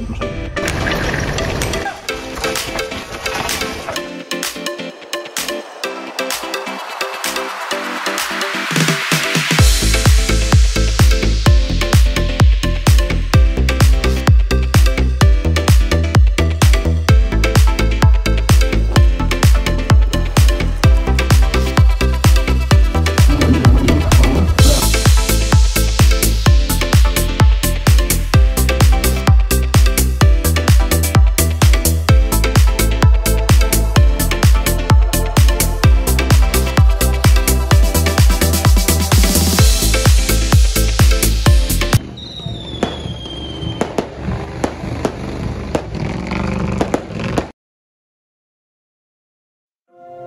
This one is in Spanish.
nos you